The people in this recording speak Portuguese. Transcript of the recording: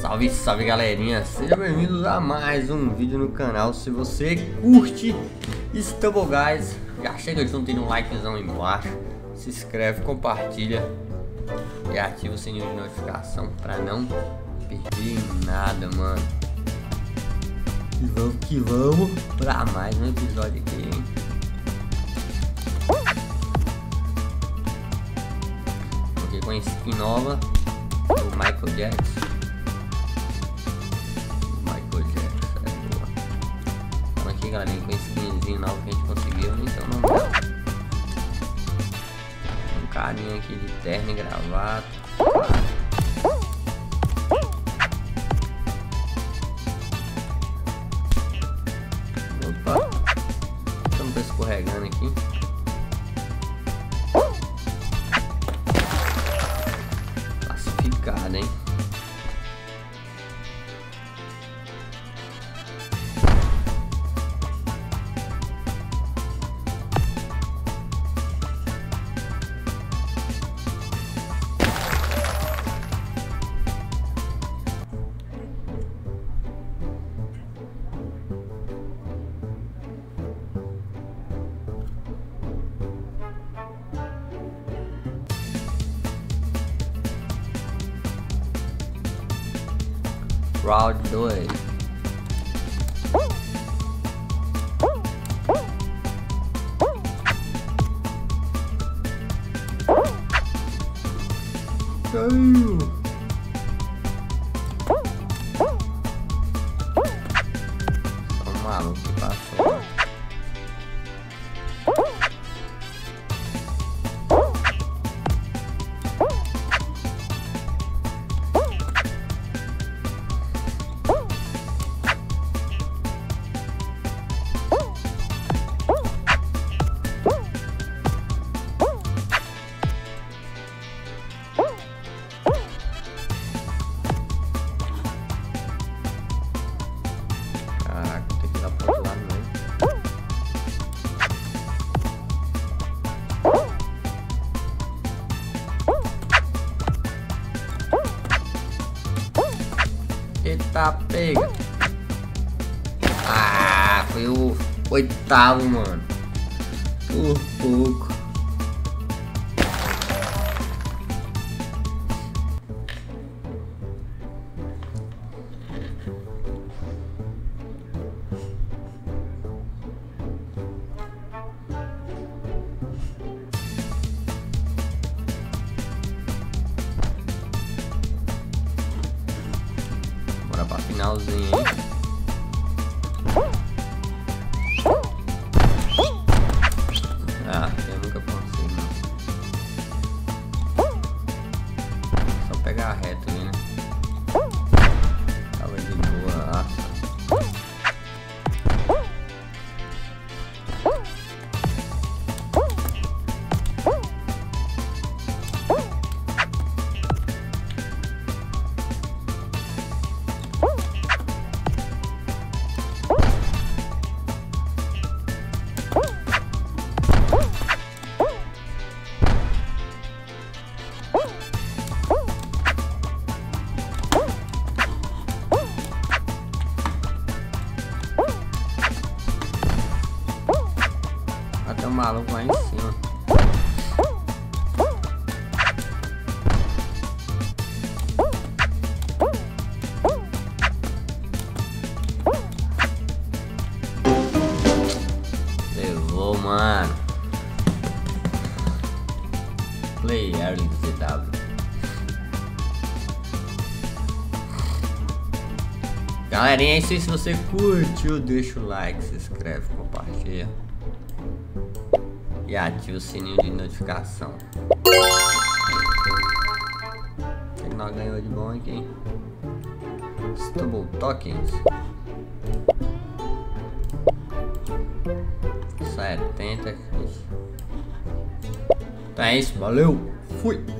Salve, salve galerinha, sejam bem-vindos a mais um vídeo no canal. Se você curte Stumble Guys, já chega junto, tem um likezão aí embaixo. Se inscreve, compartilha E ativa o sininho de notificação pra não perder nada, mano. E vamos que vamos pra mais um episódio aqui, hein? Porque com skin nova do Michael Jackson galerinha, com esse skinzinho novo que a gente conseguiu, nem sei o nome dela. Um carinha aqui de terno e gravata. Opa! Estamos escorregando aqui. Rod Doy. Go. Eita, pega. Ah, foi o oitavo, mano. Por pouco. Pra finalzinho, Maluco lá em cima. Levou, mano. Play do CW. Galerinha, é aí. Se você curtiu, deixa o like, se inscreve, compartilha e ativa o sininho de notificação. O que nós ganhou de bom aqui? Stubble Tokens 70 Então é isso, valeu, fui!